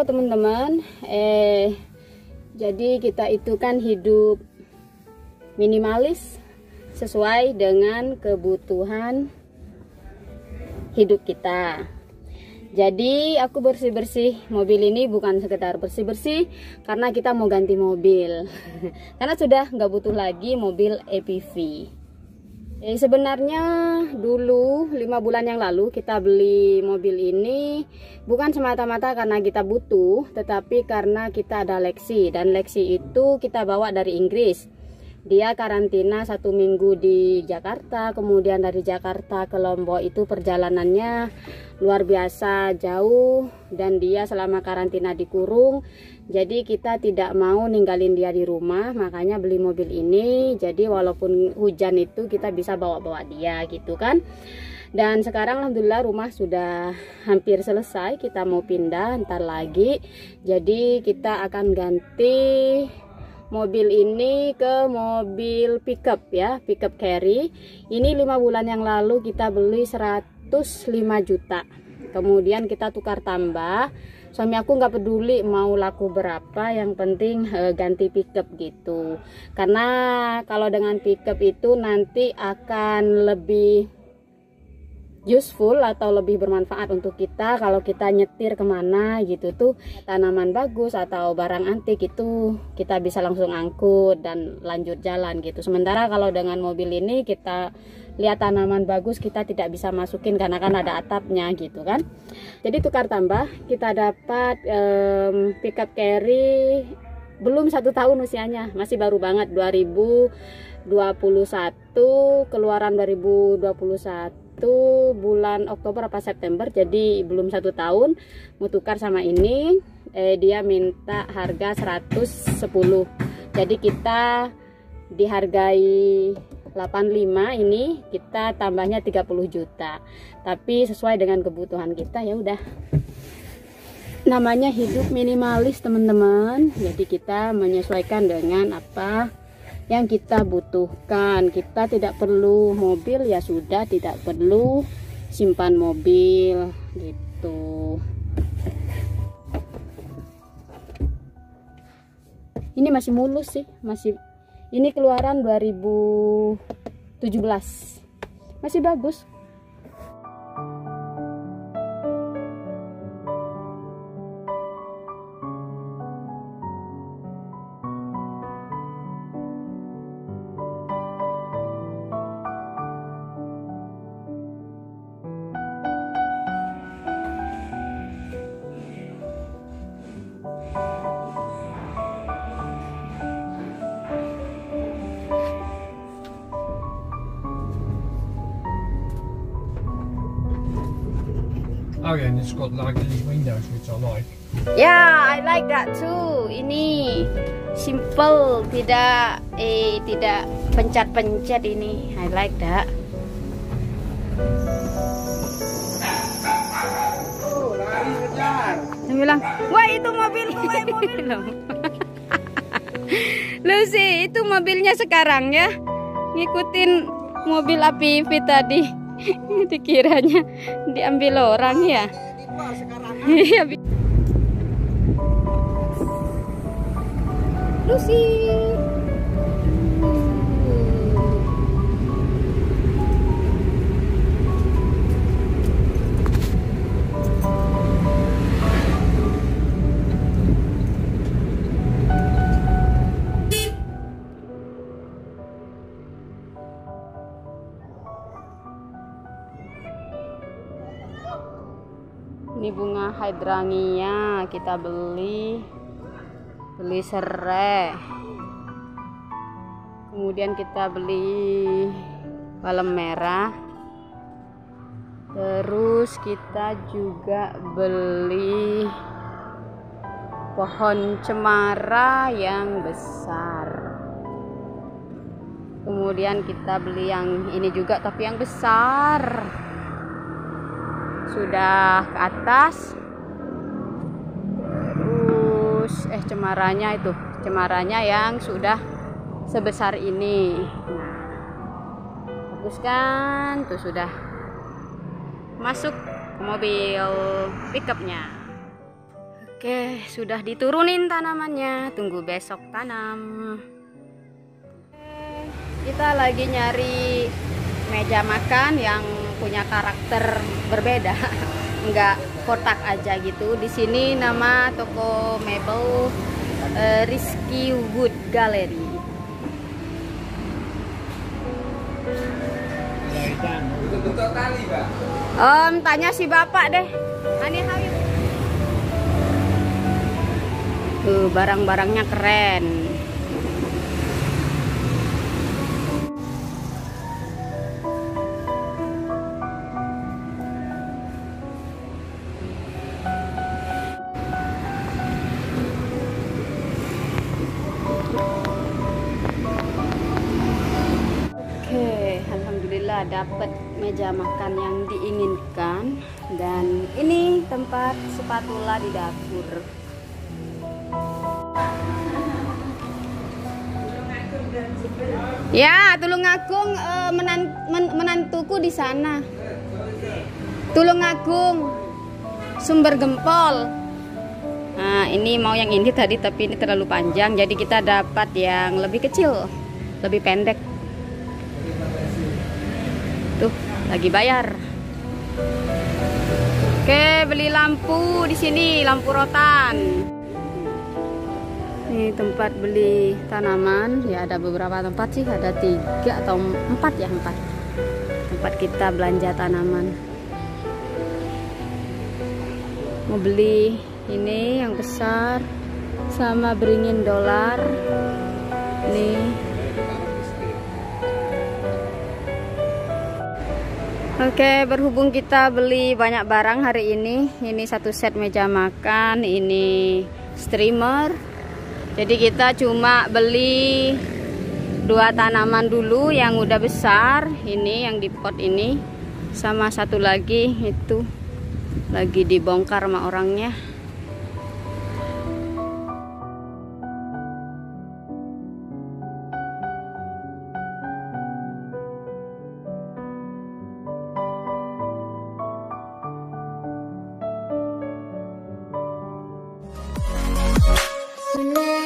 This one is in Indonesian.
Teman-teman, eh jadi kita itu kan hidup minimalis sesuai dengan kebutuhan hidup kita. Jadi aku bersih-bersih mobil ini bukan sekedar bersih-bersih karena kita mau ganti mobil. karena sudah nggak butuh lagi mobil EPV. Eh, sebenarnya dulu lima bulan yang lalu kita beli mobil ini bukan semata-mata karena kita butuh, tetapi karena kita ada leksi dan leksi itu kita bawa dari Inggris. Dia karantina satu minggu di Jakarta, kemudian dari Jakarta ke Lombok. Itu perjalanannya luar biasa jauh dan dia selama karantina dikurung jadi kita tidak mau ninggalin dia di rumah makanya beli mobil ini. Jadi walaupun hujan itu kita bisa bawa-bawa dia gitu kan. Dan sekarang alhamdulillah rumah sudah hampir selesai kita mau pindah ntar lagi. Jadi kita akan ganti mobil ini ke mobil pickup ya pickup carry. Ini lima bulan yang lalu kita beli 100 105 juta. Kemudian kita tukar tambah. Suami aku nggak peduli mau laku berapa yang penting e, ganti pickup gitu. Karena kalau dengan pickup itu nanti akan lebih useful atau lebih bermanfaat untuk kita kalau kita nyetir ke mana gitu. Tuh tanaman bagus atau barang antik itu kita bisa langsung angkut dan lanjut jalan gitu. Sementara kalau dengan mobil ini kita lihat tanaman bagus kita tidak bisa masukin karena kan ada atapnya gitu kan. Jadi tukar tambah kita dapat um, pickup carry belum satu tahun usianya masih baru banget 2021 keluaran 2021 itu bulan Oktober apa September jadi belum satu tahun mau tukar sama ini. Eh, dia minta harga 110 jadi kita dihargai 85 ini kita tambahnya 30 juta. Tapi sesuai dengan kebutuhan kita ya udah. Namanya hidup minimalis teman-teman. Jadi kita menyesuaikan dengan apa yang kita butuhkan kita tidak perlu mobil ya sudah tidak perlu simpan mobil gitu. Ini masih mulus sih masih ini keluaran 2017 masih bagus And it's got like these windows which I like. Yeah, I like that too. Ini simple, tidak eh tidak pencet-pencet ini. I like that. Oh. Dia bilang, wah itu mobil, wah mobil. Lucy, itu mobilnya sekarang ya. Ngikutin mobil api tadi. dikiranya diambil orang ya? Iya Lucy hydrangea kita beli. Beli serai. Kemudian kita beli balem merah. Terus kita juga beli pohon cemara yang besar. Kemudian kita beli yang ini juga tapi yang besar sudah ke atas terus eh cemaranya itu cemaranya yang sudah sebesar ini nah bagus kan tuh sudah masuk ke mobil pickupnya Oke, sudah diturunin tanamannya. Tunggu besok tanam. Kita lagi nyari meja makan yang punya karakter berbeda. Enggak kotak aja gitu. Di sini nama toko mebel uh, Rizky Wood Gallery. Om, tanya si bapak deh. Tuh, barang-barangnya keren. Alhamdulillah dapat meja makan yang diinginkan dan ini tempat spatula di dapur. Ya, Tulungagung uh, menan, men, menantuku di sana. Tulungagung, sumber gempol. Nah, ini mau yang ini tadi tapi ini terlalu panjang, jadi kita dapat yang lebih kecil, lebih pendek. Lagi bayar. Oke, beli lampu di sini, lampu rotan. Ini tempat beli tanaman, ya ada beberapa tempat sih, ada tiga atau empat ya empat tempat kita belanja tanaman. Mau beli ini yang besar sama beringin dolar. Nih. Oke, berhubung kita beli banyak barang hari ini, ini satu set meja makan, ini streamer, jadi kita cuma beli dua tanaman dulu yang udah besar ini yang di pot ini sama satu lagi itu lagi dibongkar sama orangnya tonight.